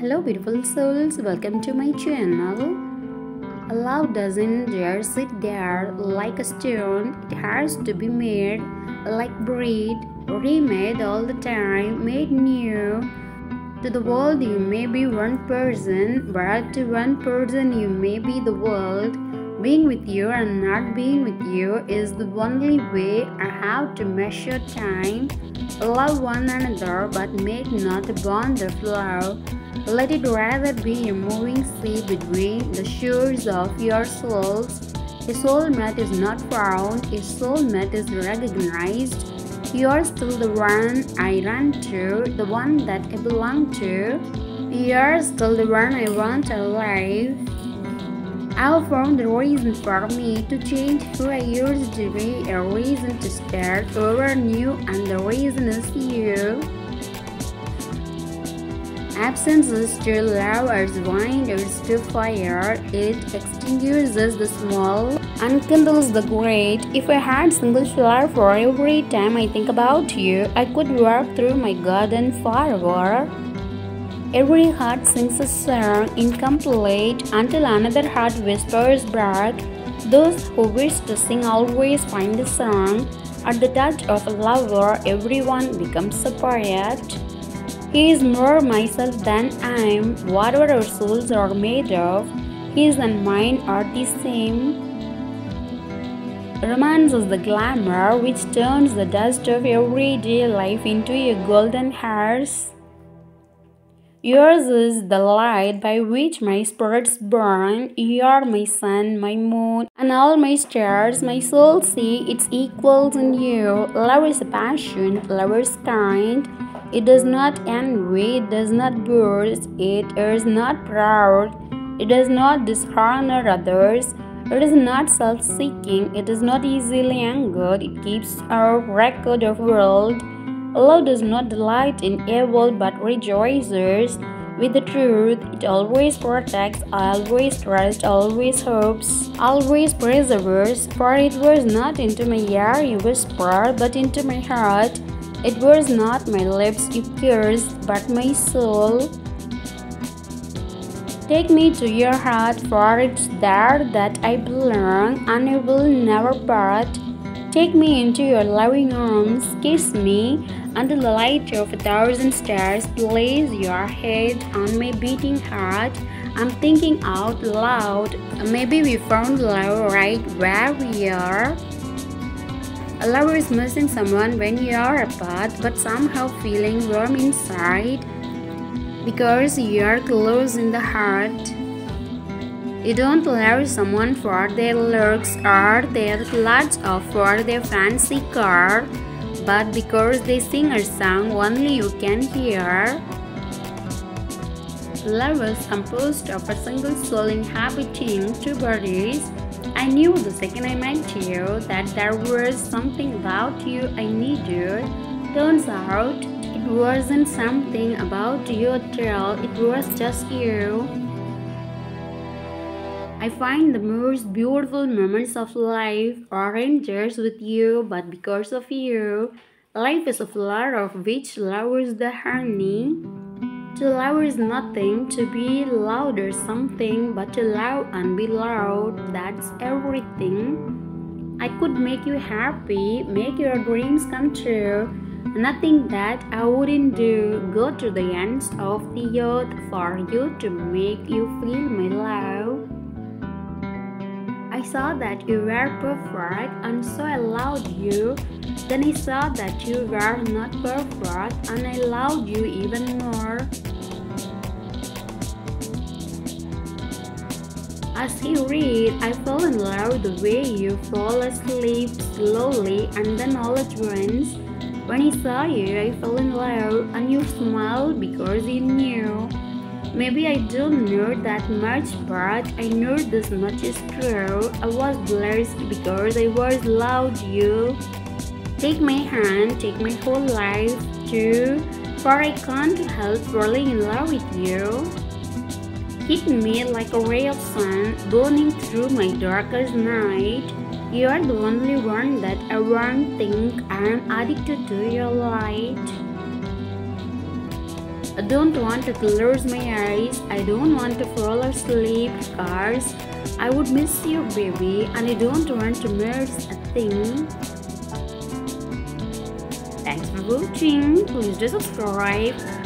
Hello, beautiful souls, welcome to my channel. Love doesn't just sit there like a stone, it has to be made like bread, remade all the time, made new. To the world, you may be one person, but to one person, you may be the world. Being with you and not being with you is the only way I have to measure time. Love one another, but make not a bond of love. Let it rather be a moving sea between the shores of your souls. A soulmate is not found, a soulmate is recognized. You are still the one I run to, the one that I belong to. You are still the one I want alive. I've found a reason for me to change who I used to be, a reason to start over new, and the reason is you. Absence is to love as wine is to fire. It extinguishes the small and kindles the great. If I had single flower for every time I think about you, I could walk through my garden forever. Every heart sings a song incomplete until another heart whispers back. Those who wish to sing always find a song. At the touch of a lover, everyone becomes a poet. He is more myself than I am. Whatever our souls are made of, his and mine are the same. Romance is the glamour which turns the dust of everyday life into a golden horse. Yours is the light by which my spirits burn. You are my sun, my moon, and all my stars. My soul see its equals in you. Love is a passion, love is kind. It does not envy, it does not boast, it is not proud, it does not dishonor others. It is not self seeking, it is not easily angered, it keeps a record of world. Love does not delight in evil but rejoices with the truth. It always protects, always trusts, always hopes, always perseveres. For it was not into my ear you whispered, but into my heart. It was not my lips you kissed, but my soul. Take me to your heart, for it's there that I belong, and I will never part. Take me into your loving arms, kiss me, under the light of a thousand stars, place your head on my beating heart. I'm thinking out loud. Maybe we found love right where we are. A lover is missing someone when you are apart, but somehow feeling warm inside because you are close in the heart. You don't love someone for their looks or their clothes or for their fancy car but because they sing a song only you can hear. Love was composed of a single soul inhabiting two bodies. I knew the second I met you that there was something about you I needed. Turns out it wasn't something about you at all, it was just you. I find the most beautiful moments of life aren't just with you, but because of you. Life is a flower of which love is the honey. To love is nothing, to be loved is something, but to love and be loud, that's everything. I could make you happy, make your dreams come true. Nothing that I wouldn't do, go to the ends of the earth for you to make you feel my love. I saw that you were perfect and so I loved you. Then I saw that you were not perfect and I loved you even more. As you read, I fell in love the way you fall asleep slowly and then all at once. When I saw you, I fell in love and you smiled because you knew. Maybe I don't know that much, but I know this much is true. I was blessed because I was loved you. Take my hand, take my whole life too, for I can't help falling in love with you. Hit me like a ray of sun burning through my darkest night. You are the only one that I won't think I am addicted to your light. I don't want to close my eyes. I don't want to fall asleep. Cars, I would miss you, baby, and I don't want to miss a thing. Thanks for watching. Please do subscribe.